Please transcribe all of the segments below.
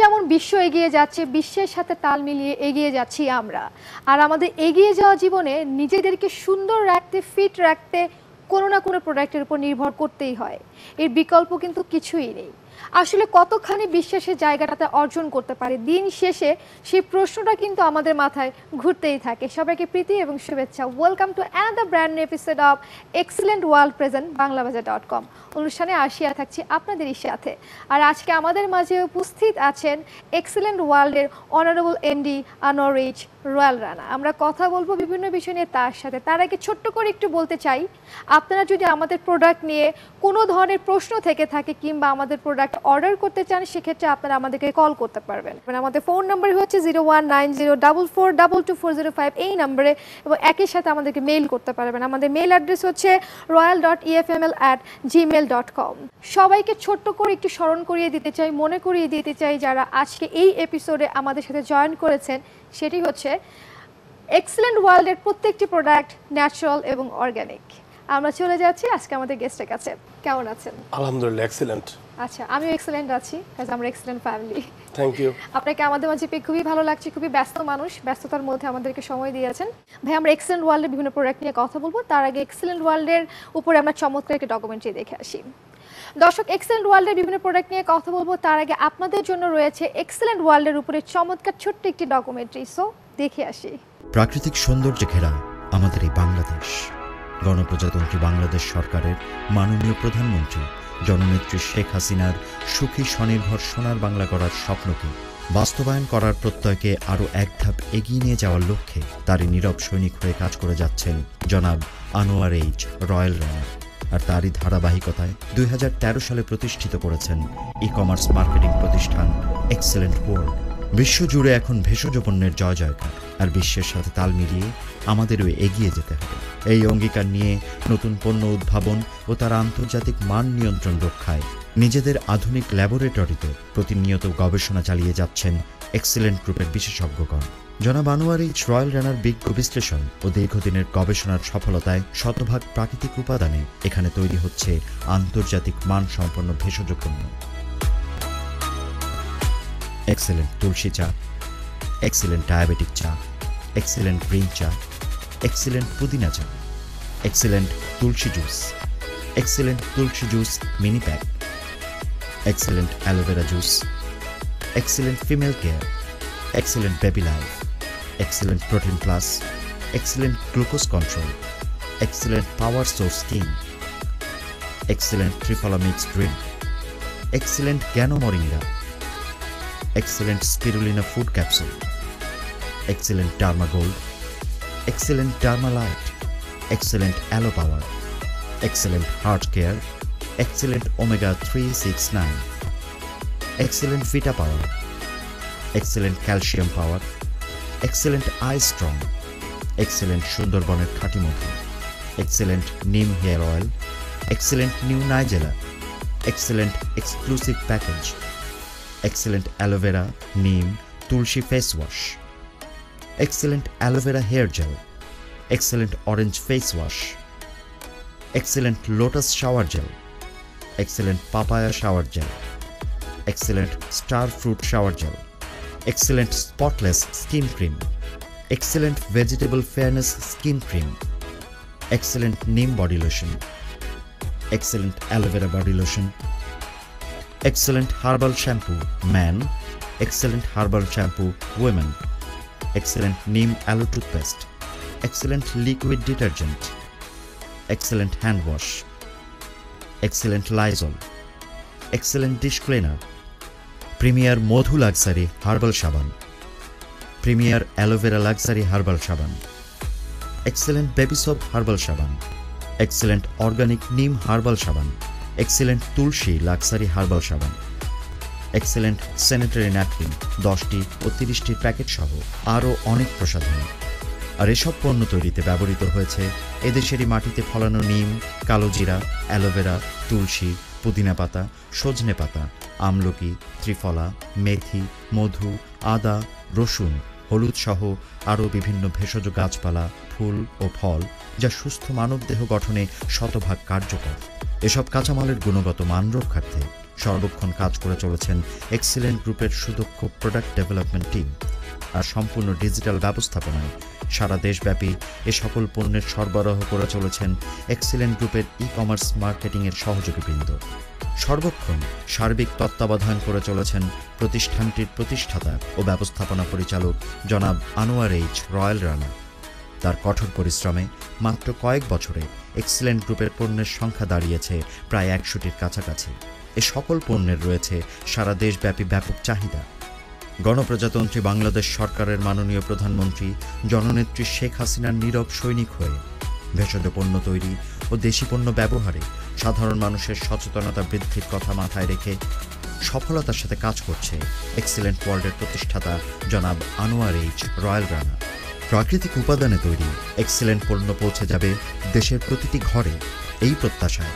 যেমন বিশ্ব এগিয়ে যাচ্ছে, বিশ্বের সাথে তাল মিলিয়ে এগিয়ে যাচ্ছি আমরা। আর আমাদের এগিয়ে যাওয়া জীবনে নিজেদেরকে সুন্দর রাখতে ফিট রাখতে কোনো না কোনো প্রোডাক্টের উপর নির্ভর করতেই হয়। এর বিকল্প কিন্তু কিছুই নেই। আসলে কতখানি বিশ্বাসের জায়গাটাতে অর্জন করতে পারে দিন শেষে, সেই প্রশ্নটা কিন্তু আমাদের মাথায় ঘুরতেই থাকে। সবাইকে প্রীতি এবং শুভেচ্ছা। Welcome to another brand episode of excellent world present Banglabazar dot com অনুষ্ঠানে আসিয়া থাকছি আপনাদেরই সাথে। আর আজকে আমাদের মাঝে উপস্থিত আছেন এক্সিলেন্ট ওয়ার্ল্ডের honourable MD Anwar H Royal Rana আমরা কথা বলব বিভিন্ন বিষয় নিয়ে তার সাথে। তার আগে ছোট্ট করে একটু বলতে চাই, আপনারা যদি আমাদের প্রোডাক্ট নিয়ে কোনো ধরনের প্রশ্ন থেকে থাকে কিংবা আমাদের প্রোডাক্ট অর্ডার করতে চান, সেক্ষেত্রে আপনারা আমাদেরকে কল করতে পারবেন। মানে আমাদের ফোন নাম্বার হচ্ছে zero one nine zero double four double two four zero five এই নাম্বারে এবং একই সাথে আমাদেরকে মেইল করতে পারবেন। আমাদের মেইল অ্যাড্রেস হচ্ছে royal dot EFML at Gmail dot com সবাইকে ছোট্ট করে একটু স্মরণ করিয়ে দিতে চাই, মনে করিয়ে দিতে চাই যারা আজকে এই এপিসোডে আমাদের সাথে জয়েন করেছেন, সেটি হচ্ছে এক্সেলেন্ট ওয়ার্ল্ডের প্রত্যেকটি প্রোডাক্ট ন্যাচারাল এবং অর্গ্যানিক আমরা চলে যাচ্ছি আজকে আমাদের গেস্টের কাছে। কেমন আছেন? আলহামদুলিল্লাহ এক্সিলেন্ট আচ্ছা আমিও এক্সেলেন্ট আছি কাজ আমরা এক্সেলেন্ট ফ্যামিলি থ্যাংক ইউ আপনাকে আমাদের মাঝে পেয়ে খুবই ভালো লাগছে খুবই ব্যস্ত মানুষ ব্যস্ততার মধ্যে আমাদেরকে সময় দিয়েছেন। ভাই আমরা এক্সেলেন্ট ওয়ার্ল্ডের বিভিন্ন প্রোডাক্ট নিয়ে কথা বলব তার আগে এক্সেলেন্ট ওয়ার্ল্ডের উপরে আমরা চমৎকার একটি ডকুমেন্টারি দেখে আসি। দর্শক এক্সেলেন্ট ওয়ার্ল্ডের বিভিন্ন প্রোডাক্ট নিয়ে কথা বলব তার আগে আপনাদের জন্য রয়েছে এক্সেলেন্ট ওয়ার্ল্ডের উপরে চমৎকার ছোট্ট একটি ডকুমেন্টারি সো দেখে আসি। প্রাকৃতিক সৌন্দর্যে ঘেরা আমাদের এই বাংলাদেশ। গণপ্রজাতন্ত্রী বাংলাদেশ সরকারের মাননীয় প্রধানমন্ত্রী জননেত্রী শেখ হাসিনার সুখী স্বনির্ভর সোনার বাংলা করার স্বপ্নকে বাস্তবায়ন করার প্রত্যয়কে আরও এক ধাপ এগিয়ে নিয়ে যাওয়ার লক্ষ্যে তারই নীরব সৈনিক হয়ে কাজ করে যাচ্ছেন জনাব আনোয়ার এইচ রয়্যাল রানা আর তারই ধারাবাহিকতায় দুই হাজার তেরো সালে প্রতিষ্ঠিত করেছেন ই কমার্স মার্কেটিং প্রতিষ্ঠান এক্সেলেন্ট ওয়ার্ল্ড বিশ্বজুড়ে এখন ভেষজ পণ্যের জয় জয়কার, আর বিশ্বের সাথে তাল মিলিয়ে আমাদেরও এগিয়ে যেতে হবে। এই অঙ্গীকার নিয়ে নতুন পণ্য উদ্ভাবন ও তার আন্তর্জাতিক মান নিয়ন্ত্রণ রক্ষায় নিজেদের আধুনিক ল্যাবরেটরিতে প্রতিনিয়ত গবেষণা চালিয়ে যাচ্ছেন এক্সেলেন্ট গ্রুপের বিশেষজ্ঞগণ। জনাব আনোয়ার এইচ রয়্যাল রানার বিজ্ঞ বিশ্লেষণ ও দীর্ঘদিনের গবেষণার সফলতায় শতভাগ প্রাকৃতিক উপাদানে এখানে তৈরি হচ্ছে আন্তর্জাতিক মানসম্পন্ন ভেষজ পণ্য। এক্সেলেন্ট তুলসী চা এক্সেলেন্ট ডায়াবেটিক চা এক্সেলেন্ট গ্রিন চা এক্সেলেন্ট পুদিনা চা এক্সেলেন্ট তুলসী জুস এক্সেলেন্ট তুলসী juice mini pack excellent aloe vera juice excellent female care excellent baby life excellent protein plus excellent glucose control excellent power source skin excellent ট্রিফলা mix drink excellent জ্ঞানো moringa excellent spirulina food capsule, excellent Dharma Gold, excellent Dharma Light, excellent Aloe Power, excellent Heart Care, excellent Omega 369, excellent Vita Power, excellent Calcium Power, excellent Eye Strong, excellent সুন্দরবনের খাঁটি মধু excellent নিম hair oil excellent new nigella excellent exclusive package excellent aloe vera, neem, tulsi face wash, excellent aloe vera hair gel, excellent orange face wash, excellent lotus shower gel, excellent papaya shower gel, excellent star fruit shower gel, excellent spotless skin cream, excellent vegetable fairness skin cream, excellent neem body lotion, excellent aloe excellent herbal shampoo man excellent herbal shampoo women excellent নিম aloe toothpaste excellent liquid detergent excellent hand wash excellent Lizol excellent dish cleaner premier মধু luxury herbal সাবান premier aloe vera luxury herbal সাবান excellent বেবিসফ herbal সাবান excellent organic নিম herbal সাবান excellent তুলসী luxury herbal সাবান excellent sanitary napkin দশটি ও তিরিশটি packet সহ আরও অনেক প্রসাধনী। আর এসব পণ্য তৈরিতে ব্যবহৃত হয়েছে এদেশেরই মাটিতে ফলানো নিম কালোজিরা অ্যালোভেরা তুলসী, পুদিনা পাতা, সজনে পাতা, আমলকি, ত্রিফলা, মেথি, মধু, আদা, রসুন, হলুদ সহ আরও বিভিন্ন ভেষজ গাছপালা, ফুল ও ফল যা সুস্থ মানবদেহ গঠনে শতভাগ কার্যকর। এসব কাঁচামালের গুণগত মান রক্ষার্থে সর্বক্ষণ কাজ করে চলেছেন এক্সিলেন্ট গ্রুপের সুদক্ষ প্রোডাক্ট ডেভেলপমেন্ট টিম আর সম্পূর্ণ ডিজিটাল ব্যবস্থাপনায় সারা দেশব্যাপী এ সকল পণ্যের সরবরাহ করে চলেছেন এক্সিলেন্ট গ্রুপের ই কমার্স মার্কেটিংয়ের সহযোগীবৃন্দ। সর্বক্ষণ সার্বিক তত্ত্বাবধান করে চলেছেন প্রতিষ্ঠানটির প্রতিষ্ঠাতা ও ব্যবস্থাপনা পরিচালক জনাব আনোয়ার এইচ রয়্যাল রানা। তার কঠোর পরিশ্রমে মাত্র কয়েক বছরে এক্সিলেন্ট গ্রুপের পণ্যের সংখ্যা দাঁড়িয়েছে প্রায় একশোটির কাছাকাছি। এ সকল পণ্যের রয়েছে সারা দেশব্যাপী ব্যাপক চাহিদা। গণপ্রজাতন্ত্রী বাংলাদেশ সরকারের মাননীয় প্রধানমন্ত্রী জননেত্রী শেখ হাসিনার নীরব সৈনিক হয়ে ভেষজ পণ্য তৈরি ও দেশি পণ্য ব্যবহারে সাধারণ মানুষের সচেতনতা বৃদ্ধির কথা মাথায় রেখে সফলতার সাথে কাজ করছে এক্সিলেন্ট ওয়ার্ল্ডের প্রতিষ্ঠাতা জনাব আনোয়ার এইচ রয়্যাল রানা। প্রাকৃতিক উপাদানে তৈরি। এক্সেলেন্ট পণ্য পৌঁছে যাবে দেশের প্রতিটি ঘরে। এই প্রত্যাশায়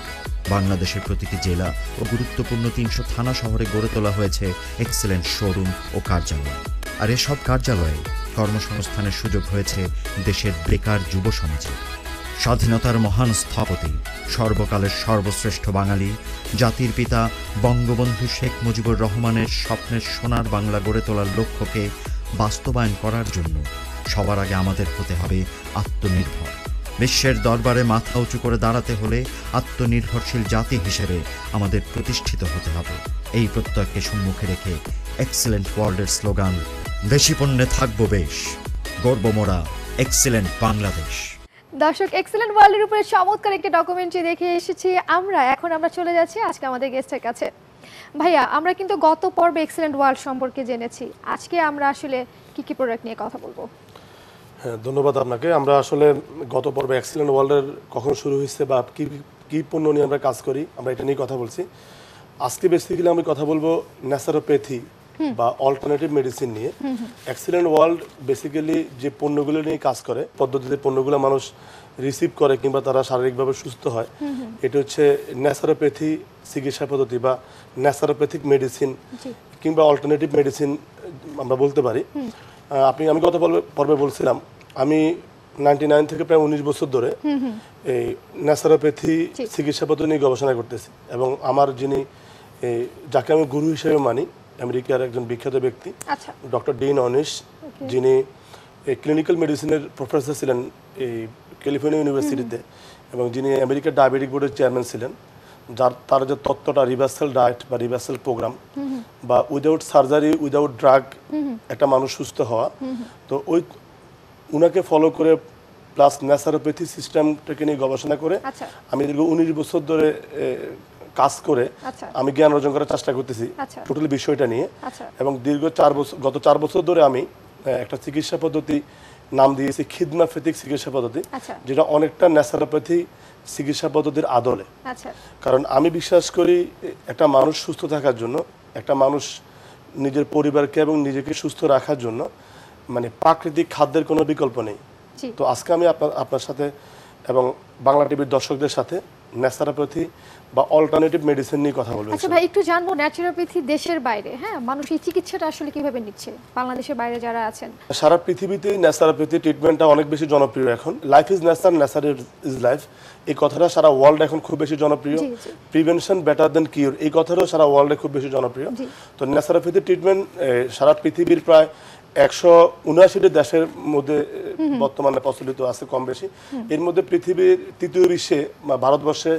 বাংলাদেশের প্রতিটি জেলা ও গুরুত্বপূর্ণ তিনশো থানা শহরে গড়ে তোলা হয়েছে এক্সেলেন্ট শোরুম ও কার্যালয়। আর এসব কার্যালয়ে কর্মসংস্থানের সুযোগ হয়েছে দেশের বেকার যুব সমাজে। স্বাধীনতার মহান স্থপতি, সর্বকালের সর্বশ্রেষ্ঠ বাঙালি, জাতির পিতা বঙ্গবন্ধু শেখ মুজিবুর রহমানের স্বপ্নের সোনার বাংলা গড়ে তোলার লক্ষ্যকে বাস্তবায়ন করার জন্য সবার আগে আমাদের হতে হবে আত্মনির্ভর। বিশ্বের দরবারে মাথা উঁচু করে দাঁড়াতে হলে আত্মনির্ভরশীল জাতি হিসেবে আমাদের প্রতিষ্ঠিত হতে হবে। এই প্রত্যয়কে সম্মুখে রেখে এক্সিলেন্ট ওয়ার্ল্ডের স্লোগান, দেশি পণ্যে থাকব বেশ গর্বমোরা এক্সিলেন্ট বাংলাদেশ। দর্শক, এক্সেলেন্ট ওয়ার্ল্ডের উপরে চমৎকার একটা ডকুমেন্টারি দেখে এসেছি আমরা। এখন আমরা চলে যাচ্ছি আজকে আমাদের গেস্টের কাছে। ভাইয়া, আমরা কিন্তু গত পর্বে এক্সেলেন্ট ওয়ার্ল্ড সম্পর্কে জেনেছি। আজকে আমরা আসলে কি কি প্রোডাক্ট নিয়ে কথা বলব? হ্যাঁ ধন্যবাদ আপনাকে। আমরা আসলে গত পর্বে অ্যাক্সিলেন্ট ওয়ার্ল্ডের কখন শুরু হয়েছে বা কী কী পণ্য নিয়ে আমরা কাজ করি আমরা এটা নিয়ে কথা বলছি। আজকে বেসিক্যালি আমি কথা বলব ন্যাচারোপ্যাথি বা অল্টারনেটিভ মেডিসিন নিয়ে। অ্যাক্সিলেন্ট ওয়ার্ল্ড বেসিক্যালি যে পণ্যগুলো নিয়ে কাজ করে পদ্ধতিতে পণ্যগুলো মানুষ রিসিভ করে কিংবা তারা শারীরিকভাবে সুস্থ হয় এটা হচ্ছে ন্যাচারোপ্যাথি চিকিৎসা পদ্ধতি বা ন্যাচারোপ্যাথিক মেডিসিন কিংবা অল্টারনেটিভ মেডিসিন আমরা বলতে পারি। আপনি আমি কথা পর্বে বলছিলাম নাইনটি নাইন থেকে প্রায় উনিশ বছর ধরে এই ন্যাচারোপ্যাথি। চিকিৎসা পদ্ধতি নিয়ে গবেষণা করতেছি এবং আমার যিনি এই, যাকে আমি গুরু হিসেবে মানি আমেরিকার একজন বিখ্যাত ব্যক্তি আচ্ছা। ডক্টর ডিন অনিশ যিনি ক্লিনিক্যাল মেডিসিনের প্রফেসর ছিলেন এই ক্যালিফোর্নিয়া ইউনিভার্সিটিতে এবং যিনি আমেরিকার ডায়াবেটিক বোর্ডের চেয়ারম্যান ছিলেন যার তার যে তত্ত্বটা রিভার্সাল ডায়েট বা রিভার্সাল প্রোগ্রাম বা উইদাউট সার্জারি উইদাউট ড্রাগ একটা মানুষ সুস্থ হওয়া তো ওই উনাকে ফলো করে প্লাস ন্যাচারোপ্যাথি সিস্টেমটাকে নিয়ে গবেষণা করে আচ্ছা। আমি দীর্ঘ উনিশ বছর ধরে কাজ করে আচ্ছা। আমি জ্ঞান অর্জন করার চেষ্টা করতেছি আচ্ছা। টোটাল বিষয়টা নিয়ে। আচ্ছা। এবং দীর্ঘ চার বছর গত চার বছর ধরে আমি একটা চিকিৎসা পদ্ধতি নাম দিয়েছি খিদমা ফেতিক চিকিৎসা পদ্ধতি আচ্ছা। যেটা অনেকটা ন্যাচারোপ্যাথি চিকিৎসা পদ্ধতির আদলে। আচ্ছা। কারণ আমি বিশ্বাস করি একটা মানুষ সুস্থ থাকার জন্য একটা মানুষ নিজের পরিবারকে এবং নিজেকে সুস্থ রাখার জন্য মানে প্রাকৃতিক খাদ্যের কোনো বিকল্প নেই। তো আজকে আমি আপনার আপনার সাথে এবং বাংলা টিভির দর্শকদের সাথে ন্যাচারোপ্যাথি বা অল্টারনেটিভ মেডিসিন নিয়ে কথা বলব আচ্ছা ভাই একটু জানব ন্যাচুরোপ্যাথি দেশের বাইরে হ্যাঁ? মানুষ এই চিকিৎসাটা আসলে কীভাবে নিচ্ছে? বাংলাদেশের বাইরে যারা আছেন। সারা পৃথিবীতেই ন্যাচারোপ্যাথি ট্রিটমেন্টটা অনেক বেশি জনপ্রিয় এখন। Life is nature nature is life এই কথাটা সারা ওয়ার্ল্ড এখন খুব বেশি জনপ্রিয়। প্রিভেনশন বেটার দেন কিউর এই কথাটাও সারা ওয়ার্ল্ডে খুব বেশি জনপ্রিয়। তো ন্যাচারোপ্যাথি ট্রিটমেন্ট সারা পৃথিবীর প্রায় একশো উনআশিটি দেশের মধ্যে বর্তমানে প্রচলিত আছে কম বেশি এর মধ্যে পৃথিবীর তৃতীয় বিশ্বে বা ভারতবর্ষে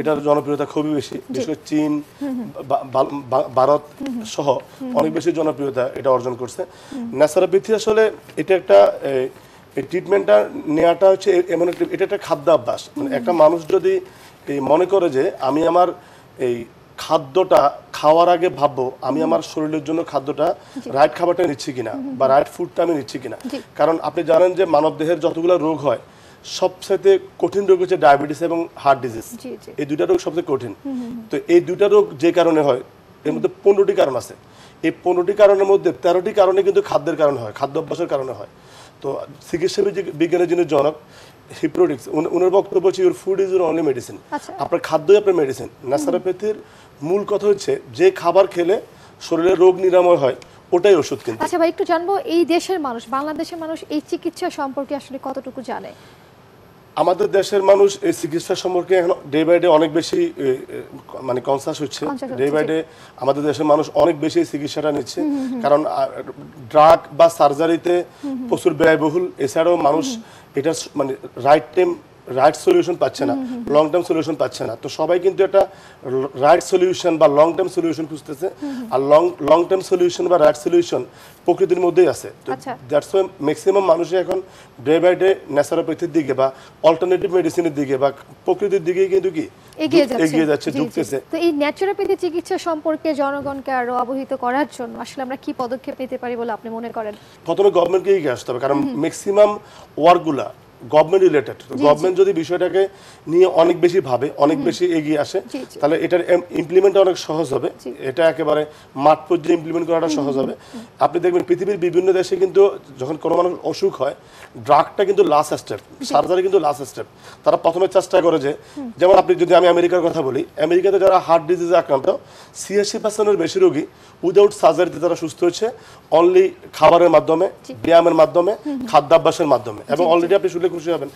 এটার জনপ্রিয়তা খুবই বেশি বিশেষ করে চীন ভারত সহ অনেক বেশি জনপ্রিয়তা এটা অর্জন করছে। ন্যাচারোপ্যাথি আসলে এটা একটা এই ট্রিটমেন্টটা নেওয়াটা হচ্ছে এমন একটা এটা একটা খাদ্যাভ্যাস। মানে একটা মানুষ যদি এই মনে করে যে আমি আমার এই খাদ্যটা খাওয়ার আগে ভাববো আমি আমার শরীরের জন্য খাদ্যটা রাইট খাবারটা নিচ্ছি কিনা বা রাইট ফুডটা আমি নিচ্ছি কিনা। কারণ আপনি জানেন যে মানব দেহের যতগুলো রোগ হয় সবচেয়ে কঠিন রোগ হচ্ছে ডায়াবেটিস এবং হার্ট ডিজিজ এই দুইটা রোগ সবচেয়ে কঠিন। তো এই দুইটা রোগ যে কারণে হয় এর মধ্যে পনেরোটি কারণ আছে। এই পনেরোটি কারণের মধ্যে তেরোটি কারণে কিন্তু খাদ্যের কারণে হয় খাদ্য অভ্যাসের কারণে হয়। তো চিকিৎসা বিজ্ঞ- বিজ্ঞানের যিনি জনক হিপ্রোডিক্স ওনার বক্তব্য হচ্ছে your food is your only medicine. আপনার খাদ্যই আপনার মেডিসিন ন্যাচারোপ্যাথির মূল কথা হচ্ছে যে খাবার খেলে শরীরের রোগ নিরাময় হয় ওটাই ওষুধ কিন্তু। আচ্ছা ভাই একটু জানব এই দেশের মানুষ বাংলাদেশের মানুষ এই চিকিৎসা সম্পর্কে আসলে কতটুকু জানে? আমাদের দেশের মানুষ এই চিকিৎসা সম্পর্কে এখন ডে বাই ডে অনেক বেশি মানে কনসাস হচ্ছে। ডে বাই ডে আমাদের দেশের মানুষ অনেক বেশি চিকিৎসাটা নিচ্ছে। কারণ ড্রাগ বা সার্জারিতে প্রচুর ব্যয়বহুল। এছাড়াও মানুষ এটা মানে রাইট টাইম রাইট সলিউশন পাচ্ছে না লং টার্ম সলিউশন পাচ্ছে না। তো সবাই কিন্তু একটা রাইট সলিউশন বা লং টার্ম সলিউশন খুঁজতেছে। আর লং লং টার্ম সলিউশন বা রাইট সলিউশন প্রকৃতির মধ্যেই আছে। দ্যাটস ওয়াই ম্যাক্সিমাম মানুষই এখন ডে বাই ডে ন্যাচারোপ্যাথির দিকে বা অল্টারনেটিভ মেডিসিনের দিকে বা প্রকৃতির দিকেই কিন্তু কি এগিয়ে যাচ্ছে। ঝুঁকতেছে তো এই ন্যাচুরোপ্যাথি চিকিৎসা সম্পর্কে জনগণকে আরও অবহিত করার জন্য আসলে আমরা কি পদক্ষেপ নিতে পারি বলে আপনি মনে করেন? প্রথমে গভর্নমেন্টকে এগিয়ে আসতে হবে কারণ ম্যাক্সিমাম ওয়ার্কগুলা গভর্নমেন্ট রিলেটেড গভর্নমেন্ট যদি বিষয়টাকে নিয়ে অনেক বেশি ভাবে অনেক বেশি এগিয়ে আসে। তাহলে এটার ইমপ্লিমেন্ট অনেক সহজ হবে। এটা একেবারে মাঠ পর্যায়ে ইমপ্লিমেন্ট করাটা সহজ হবে। আপনি দেখবেন পৃথিবীর বিভিন্ন দেশে কিন্তু যখন কোনো মানুষ অসুখ হয় ড্রাগটা কিন্তু লাস্ট স্টেপ সার্জারি কিন্তু লাস্ট স্টেপ তারা প্রথমে চেষ্টা করে যে যেমন আপনি যদি আমি আমেরিকার কথা বলি আমেরিকাতে যারা হার্ট ডিজিজে আক্রান্ত ছিয়াশি পার্সেন্টের বেশি রোগী উইদাউট সার্জারিতে তারা সুস্থ হচ্ছে অনলি খাবারের মাধ্যমে ব্যায়ামের মাধ্যমে খাদ্যাভ্যাসের মাধ্যমে। এবং অলরেডি আপনি শুনলে খুশি হবেন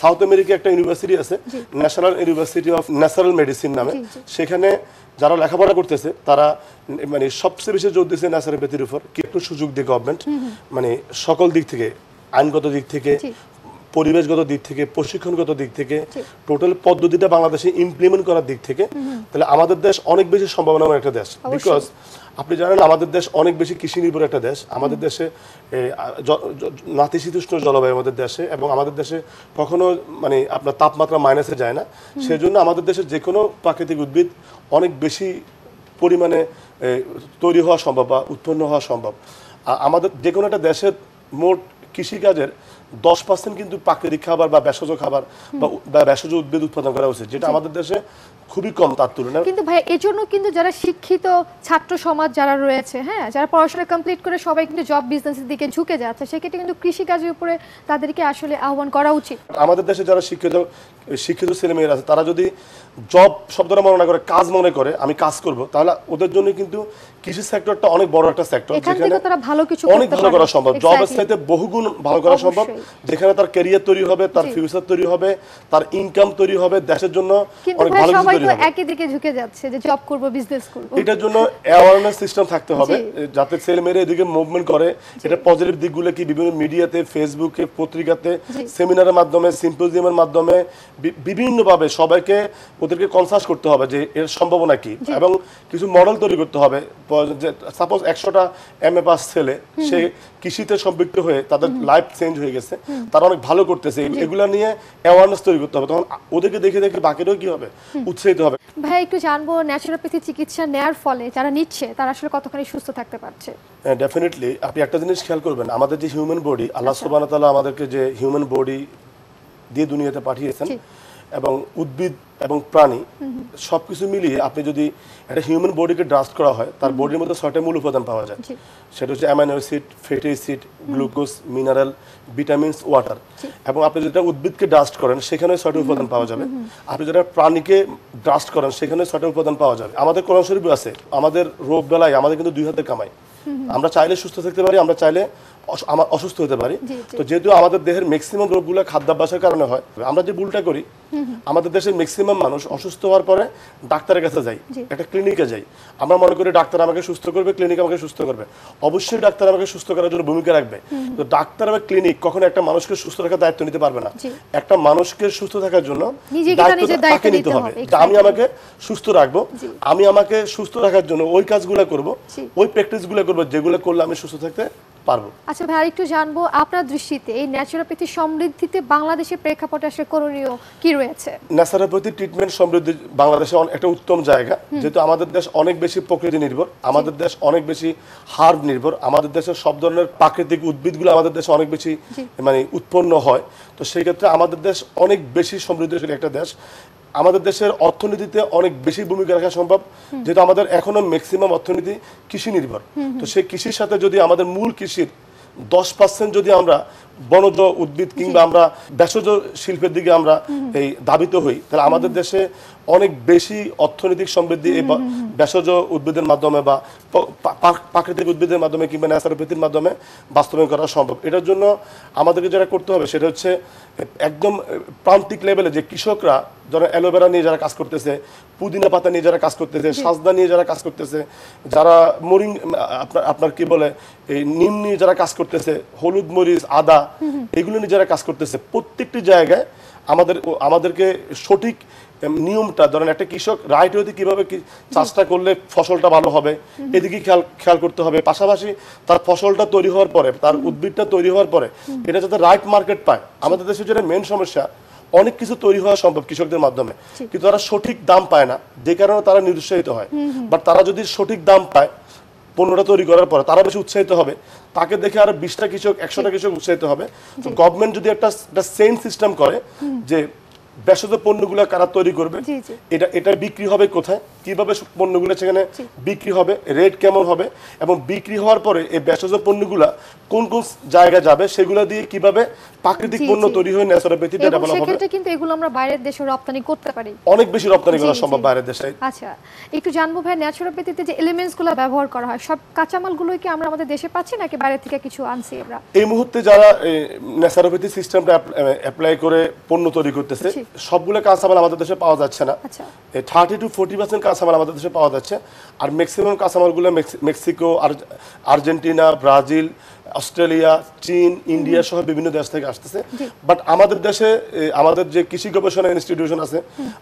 সাউথ আমেরিকা একটা ইউনিভার্সিটি আছে National University of Natural Medicine নামে। সেখানে যারা লেখাপড়া করতেছে তারা মানে সবচেয়ে বেশি জোর দিচ্ছে ন্যাচারোপ্যাথির উপর কি একটু সুযোগ দিয়ে গভর্নমেন্ট মানে সকল দিক থেকে আইনগত দিক থেকে। পরিবেশগত দিক থেকে প্রশিক্ষণগত দিক থেকে টোটাল পদ্ধতিটা বাংলাদেশে ইমপ্লিমেন্ট করার দিক থেকে তাহলে আমাদের দেশ অনেক বেশি সম্ভাবনাময় একটা দেশ। বিকজ আপনি জানেন আমাদের দেশ অনেক বেশি কৃষি নির্ভর একটা দেশ। আমাদের দেশে নাতিশীতোষ্ণ জলবায়ু আমাদের দেশে এবং আমাদের দেশে কখনো মানে আপনার তাপমাত্রা মাইনাসে যায় না। সেজন্য আমাদের দেশে যে কোনো প্রাকৃতিক উদ্ভিদ অনেক বেশি পরিমাণে তৈরি হওয়া সম্ভব বা উৎপন্ন হওয়া সম্ভব। আমাদের যে কোনো একটা দেশের মোট কৃষিকাজের দশ পার্সেন্ট কিন্তু প্রাকৃতিক খাবার বা ভেষজ খাবার বা ভেষজ উদ্ভিদ উৎপাদন করা উচিত যেটা আমাদের দেশে খুবই কম তার তুলনায়। কিন্তু ভাই এজন্য কিন্তু যারা শিক্ষিত ছাত্র সমাজ যারা রয়েছে হ্যাঁ যারা পড়াশোনা কমপ্লিট করে সবাই কিন্তু জব বিজনেসের দিকে ঝুঁকে যাচ্ছে সেক্ষেত্রে কিন্তু কৃষিকাজের উপরে তাদেরকে আসলে আহ্বান করা উচিত। আমাদের দেশে যারা শিক্ষিত শিক্ষিত ছেলেমেয়েরা আছে তারা যদি জব শব্দটা মনে না করে কাজ মনে করে আমি কাজ করব তাহলে ওদের জন্য কিন্তু কৃষি সেক্টরটা অনেক বড় একটা সেক্টর তারা ভালো কিছু অনেক ভালো করা সম্ভব। জব. চাইতে বহুগুণ ভালো করা সম্ভব। যেখানে তার ক্যারিয়ার তৈরি হবে তার ফিউচার তৈরি হবে তার ইনকাম তৈরি হবে দেশের জন্য অনেক ভালো কিছু তৈরি হবে। একই দিকে ঝুঁকে যাচ্ছে যে জব করব বিজনেস করব। এটার জন্য অ্যাওয়ারনেস সিস্টেম থাকতে হবে। যাতে ছেলে মেয়েরা এদিকে মুভমেন্ট করে এটা পজিটিভ দিকগুলো কি বিভিন্ন মিডিয়াতে ফেসবুকে পত্রিকাতে সেমিনারের মাধ্যমে সিম্পোজিয়ামের মাধ্যমে বিভিন্নভাবে সবাইকে ওদেরকে কনসাস করতে হবে যে এর সম্ভাবনা কি এবং কিছু মডেল তৈরি করতে হবে। সাপোজ একশোটা এম এ পাস ছেলে সে কৃষিতে সম্পৃক্ত হয়ে তাদের লাইফ চেঞ্জ হয়ে গেছে তারা অনেক ভালো করতেছে এগুলা নিয়ে অ্যাওয়ারনেস তৈরি করতে হবে। তখন ওদেরকে দেখে দেখে বাকিরাও কি হবে? উৎসাহিত হবে। ভাই একটু জানব ন্যাচুরোপ্যাথি চিকিৎসা নেয়ার ফলে যারা নিচ্ছে তারা আসলে কতখানি সুস্থ থাকতে পারছে? ডেফিনেটলি আপনি একটা জিনিস খেয়াল করবেন আমাদের যে হিউম্যান বডি আল্লাহ সুবাহ তাআলা আমাদেরকে যে হিউম্যান বডি দিয়ে দুনিয়াতে পাঠিয়েছেন। এবং উদ্ভিদ এবং প্রাণী সবকিছু মিলিয়ে আপনি যদি একটা হিউম্যান বডিকে ড্রাস্ট করা হয় তার বডির মধ্যে ছয়টা মূল উপাদান পাওয়া যায়। সেটা হচ্ছে amino acid fatty acid glucose mineral vitamins water এবং আপনি যেটা উদ্ভিদকে ডাস্ট করেন সেখানে ছয়টা উপাদান পাওয়া যাবে। আপনি যেটা প্রাণীকে ডাস্ট করেন সেখানে ছয়টা উপাদান পাওয়া যাবে। আমাদের কোরআন শরীফ আছে আমাদের রোগ বেলায় আমাদের কিন্তু দুই হাতে কামাই। আমরা চাইলে সুস্থ থাকতে পারি আমরা চাইলে আমার অসুস্থ হতে পারি। তো যেহেতু আমাদের দেহের ম্যাক্সিমাম রোগগুলো খাদ্যাভ্যাসের কারণে হয় আমরা যে ভুলটা করি আমাদের দেশের ম্যাক্সিমাম মানুষ অসুস্থ হওয়ার পরে ডাক্তারের কাছে যাই একটা ক্লিনিকে যাই আমরা মনে করি ডাক্তার আমাকে সুস্থ করবে ক্লিনিক আমাকে সুস্থ করবে। অবশ্যই ডাক্তার আমাকে সুস্থ করার জন্য ভূমিকা রাখবে। তো ডাক্তার বা ক্লিনিক কখনো একটা মানুষকে সুস্থ রাখার দায়িত্ব নিতে পারবে না। একটা মানুষকে সুস্থ থাকার জন্য তাকে নিতে হবে। আমি আমাকে সুস্থ রাখব আমি আমাকে সুস্থ রাখার জন্য ওই কাজগুলো করব। ওই প্র্যাকটিসগুলো করব যেগুলো করলে আমি সুস্থ থাকতে পারব। আচ্ছা ভাই আরেকটু জানব আপনার দৃষ্টিতে এই ন্যাচুরোপ্যাথি সমৃদ্ধিতে বাংলাদেশের প্রেক্ষাপটে আসলে করণীয় কি রয়েছে? ন্যাচারোপ্যাথি ট্রিটমেন্ট সমৃদ্ধি বাংলাদেশে একটা উত্তম জায়গা। যেহেতু আমাদের দেশ অনেক বেশি প্রকৃতি নির্ভর আমাদের দেশ অনেক বেশি হার্ব নির্ভর আমাদের দেশের সব ধরনের প্রাকৃতিক উদ্ভিদগুলো আমাদের দেশে অনেক বেশি মানে উৎপন্ন হয়। তো সেই ক্ষেত্রে আমাদের দেশ অনেক বেশি সমৃদ্ধশালী একটা দেশ। আমাদের দেশের অর্থনীতিতে অনেক বেশি ভূমিকা রাখা সম্ভব যেহেতু আমাদের এখনও ম্যাক্সিমাম অর্থনীতি কৃষি নির্ভর তো সেই কৃষির সাথে যদি আমাদের মূল কৃষির দশ পার্সেন্ট যদি আমরা বনজ উদ্ভিদ কিংবা আমরা ভেষজ শিল্পের দিকে আমরা এই দাবিত হই তাহলে আমাদের দেশে অনেক বেশি অর্থনৈতিক সমৃদ্ধি ভেষজ উদ্ভিদের মাধ্যমে বা প্রাকৃতিক উদ্ভিদের মাধ্যমে কিংবা ন্যাচারোপ্যাথির মাধ্যমে বাস্তবায়ন করা সম্ভব। এটার জন্য আমাদেরকে যেটা করতে হবে সেটা হচ্ছে একদম প্রান্তিক লেভেলে যে কৃষকরা যারা অ্যালোভেরা নিয়ে যারা কাজ করতেছে পুদিনা পাতা নিয়ে যারা কাজ করতেছে সাজদা নিয়ে যারা কাজ করতেছে যারা মরিং আপনার আপনার কি বলে এই নিম নিয়ে যারা কাজ করতেছে হলুদ মরিচ আদা এগুলো নিয়ে যারা কাজ করতেছে প্রত্যেকটি জায়গায় আমাদের আমাদেরকে সঠিক নিয়মটা ধরেন একটা কৃষক রাইট ওয়েতে কীভাবে চাষটা করলে ফসলটা ভালো হবে এদিকে খেয়াল খেয়াল করতে হবে। পাশাপাশি তার ফসলটা তৈরি হওয়ার পরে তার উদ্ভিদটা তৈরি হওয়ার পরে এটা যাতে রাইট মার্কেট পায়। আমাদের দেশে যেটা মেন সমস্যা অনেক কিছু তৈরি হওয়া সম্ভব কৃষকদের মাধ্যমে। কিন্তু তারা সঠিক দাম পায় না যে কারণে তারা নিরুৎসাহিত হয়। বাট তারা যদি সঠিক দাম পায় পণ্যটা তৈরি করার পরে তারা বেশি উৎসাহিত হবে। তাকে দেখে আরও বিশটা কৃষক একশোটা কৃষক উৎসাহিত হবে। তো গভর্নমেন্ট যদি একটা একটা সেম সিস্টেম করে যে ভেষজ পণ্যগুলো কারা তৈরি করবে। এটা এটা বিক্রি হবে কোথায় কীভাবে পণ্যগুলো সেখানে বিক্রি হবে রেট কেমন হবে এবং বিক্রি হওয়ার পরে এই ভেষজ পণ্যগুলা কোন কোন জায়গায় যাবে সেগুলো দিয়ে কীভাবে প্রাকৃতিক পণ্য তৈরি হয়ে ন্যাচারোপ্যাথিটা এবং ডেভেলপ হবে। সেক্ষেত্রে কিন্তু এগুলো আমরা বাইরের দেশে রপ্তানি করতে পারি। অনেক বেশি রপ্তানি করা সম্ভব বাইরের দেশে। আচ্ছা একটু জানব ভাই ন্যাচুরোপ্যাথিতে যে এলিমেন্টসগুলো ব্যবহার করা হয় সব কাঁচামালগুলোই কি আমরা আমাদের দেশে পাচ্ছি নাকি বাইরে থেকে কিছু আনছি আমরা? এই মুহূর্তে যারা ন্যাচারোপ্যাথি সিস্টেমটা অ্যাপ্লাই করে পণ্য তৈরি করতেছে। সবগুলো কাঁচামাল আমাদের দেশে পাওয়া যাচ্ছে না। আচ্ছা। থার্টি টু ফোর্টি পার্সেন্ট কাঁচামাল আমাদের দেশে পাওয়া যাচ্ছে। আর ম্যাক্সিমাম কাঁচামালগুলো মেক্সিকো আর- আর্জেন্টিনা ব্রাজিল অস্ট্রেলিয়া চীন ইন্ডিয়া সহ বিভিন্ন দেশ থেকে আসতেছে। বাট আমাদের দেশে আমাদের যে কৃষি গবেষণা ইনস্টিটিউশন আছে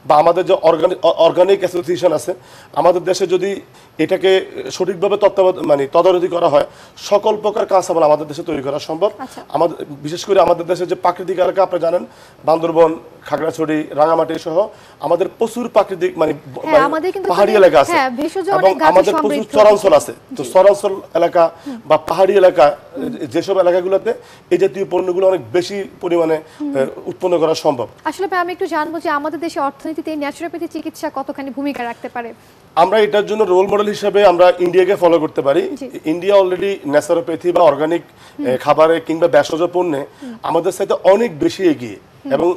বা আমাদের যে অর্গানিক অর্গানিক অ্যাসোসিয়েশন আছে আমাদের দেশে যদি এটাকে সঠিকভাবে তত্ত্বাবধান মানে তদারকি করা হয় সকল প্রকার কাঁচামাল আমাদের দেশে তৈরি করা সম্ভব। আচ্ছা। আমাদের বিশেষ করে আমাদের দেশে যে প্রাকৃতিক এলাকা আপনি জানেন বান্দরবন খাগড়াছড়ি রাঙামাটি সহ আমাদের প্রচুর প্রাকৃতিক মানে হ্যাঁ, মানে পাহাড়ি এলাকা আছে। হ্যাঁ, এবং আমাদের প্রচুর চরাঞ্চল আছে। তো চরাঞ্চল এলাকা বা পাহাড়ি এলাকা যেসব এলাকাগুলোতে এই জাতীয় পণ্যগুলো অনেক বেশি পরিমাণে উৎপন্ন করা সম্ভব। আসলে ভাই আমি একটু জানব যে আমাদের দেশে অর্থনীতিতে ন্যাচুরোপ্যাথি চিকিৎসা কতখানি ভূমিকা রাখতে পারে? আমরা এটার জন্য রোল মডেল হিসেবে আমরা ইন্ডিয়াকে ফলো করতে পারি। ইন্ডিয়া অলরেডি ন্যাচারোপ্যাথি বা অর্গানিক খাবারে কিংবা ভেষজ পণ্যে আমাদের সাথে অনেক বেশি এগিয়ে। এবং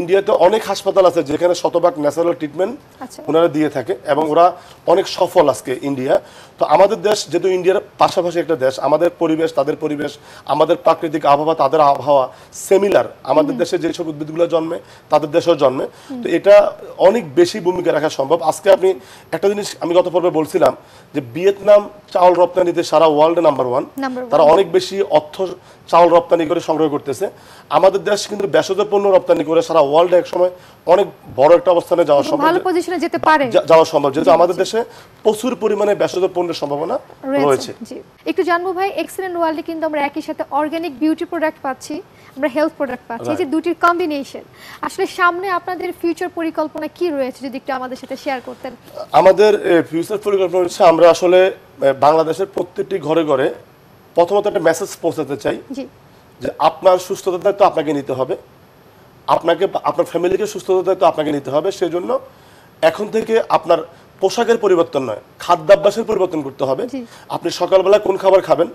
ইন্ডিয়াতে অনেক হাসপাতাল আছে যেখানে শতভাগ ন্যাচারাল ট্রিটমেন্ট আচ্ছা। ওনারা দিয়ে থাকে এবং ওরা অনেক সফল আজকে ইন্ডিয়া। তো আমাদের দেশ যেহেতু ইন্ডিয়ার পাশাপাশি একটা দেশ আমাদের পরিবেশ তাদের পরিবেশ আমাদের প্রাকৃতিক আবহাওয়া তাদের আবহাওয়া সেমিলার আমাদের দেশে যেসব উদ্ভিদগুলো জন্মে তাদের দেশেও জন্মে। তো এটা অনেক বেশি ভূমিকা রাখা সম্ভব। আজকে আপনি একটা জিনিস আমি গত পর্বে বলছিলাম যে ভিয়েতনাম চাউল রপ্তানিতে সারা ওয়ার্ল্ডে নাম্বার ওয়ান তারা অনেক বেশি অর্থ চাউল রপ্তানি করে সংগ্রহ করতেছে। আমাদের দেশ কিন্তু ভেষজ পণ্য রপ্তানি করে সারা ওয়ার্ল্ডে এক সময় অনেক বড় একটা অবস্থানে যাওয়া সম্ভব ভালো পজিশনে যেতে পারে। যা- যাওয়া সম্ভব যেহেতু আমাদের দেশে প্রচুর পরিমাণে ভেষজ পণ্যের সম্ভাবনা রয়েছে একটু জানব ভাই এক্সেলেন্ট ওয়ার্ল্ডে কিন্তু আমরা একই সাথে অর্গানিক বিউটি প্রোডাক্ট পাচ্ছি আমরা হেলথ প্রোডাক্ট পাচ্ছি এই যে দুটির কম্বিনেশন আসলে সামনে আপনাদের ফিউচার পরিকল্পনা কি রয়েছে যদি একটু আমাদের সাথে শেয়ার করতেন? আমাদের ফিউচার পরিকল্পনা হচ্ছে আমরা আসলে বাংলাদেশের প্রত্যেকটি ঘরে ঘরে প্রথমত একটা মেসেজ পৌঁছাতে চাই জি। যে আপনার সুস্থতার দায়িত্ব আপনাকে নিতে হবে। আপনাকে আপনার ফ্যামিলিকে সুস্থতার দায়িত্ব আপনাকে নিতে হবে সেজন্য এখন থেকে আপনার পোশাকের পরিবর্তন নয় খাদ্যাভ্যাসের পরিবর্তন করতে হবে। আপনি সকালবেলা কোন খাবার খাবেন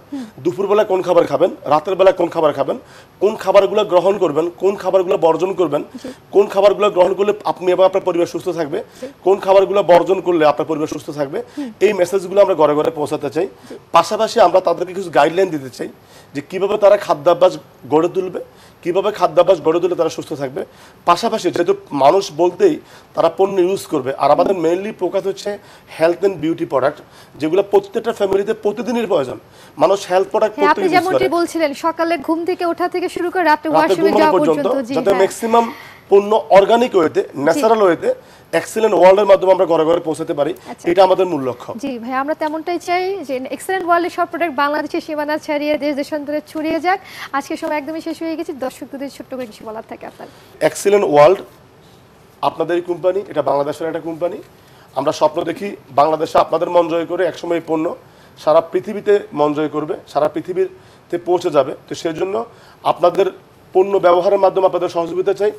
দুপুরবেলা কোন খাবার খাবেন রাতের বেলা কোন খাবার খাবেন কোন খাবারগুলো গ্রহণ করবেন কোন খাবারগুলো বর্জন করবেন কোন খাবারগুলো গ্রহণ করলে আপনি এবং আপনার পরিবার সুস্থ থাকবে কোন খাবারগুলো বর্জন করলে আপনার পরিবার সুস্থ থাকবে এই মেসেজগুলো আমরা ঘরে ঘরে পৌঁছাতে চাই। পাশাপাশি আমরা তাদেরকে কিছু গাইডলাইন দিতে চাই যে কীভাবে তারা খাদ্যাভ্যাস গড়ে তুলবে কীভাবে খাদ্যাভ্যাস গড়ে তুলে তারা সুস্থ থাকবে? পাশাপাশি যেহেতু মানুষ বলতেই তারা পণ্য ইউজ করবে আর আমাদের মেনলি ফোকাস হচ্ছে হেলথ অ্যান্ড বিউটি প্রোডাক্ট যেগুলো প্রত্যেকটা ফ্যামিলিতে প্রতিদিনের প্রয়োজন। মানুষ হেলথ প্রোডাক্ট হ্যাঁ আপনি যেমনটি বলছিলেন সকালে ঘুম থেকে ওঠা থেকে শুরু করে রাতে ওয়াশরুমে যাওয়া পর্যন্ত যাতে। ম্যাক্সিমাম পণ্য অর্গানিক ওয়েতে ন্যাচারাল ওয়েতে এক্সেলেন্ট ওয়ার্ল্ডের মাধ্যমে আমরা ঘরে ঘরে পৌঁছাতে পারি। আচ্ছা। এটা আমাদের মূল লক্ষ্য। জি ভাই আমরা তেমনটাই চাই যে এক্সেলেন্ট ওয়ার্ল্ডের সব প্রোডাক্ট বাংলাদেশের সীমানা ছাড়িয়ে দেশ দেশান্তরে ছড়িয়ে যাক। আজকে সময় একদমই শেষ হয়ে গেছে। দর্শকদের ছোট্ট করে কিছু বলার থাকে আপনার। এক্সেলেন্ট ওয়ার্ল্ড আপনাদেরই কোম্পানি এটা বাংলাদেশের একটা কোম্পানি আমরা স্বপ্ন দেখি বাংলাদেশে আপনাদের মন জয় করে একসময় পণ্য সারা পৃথিবীতে মন জয় করবে সারা পৃথিবীতে পৌঁছে যাবে। তো সেই জন্য আপনাদের পণ্য ব্যবহারের মাধ্যমে আপনাদের সহযোগিতা চাই।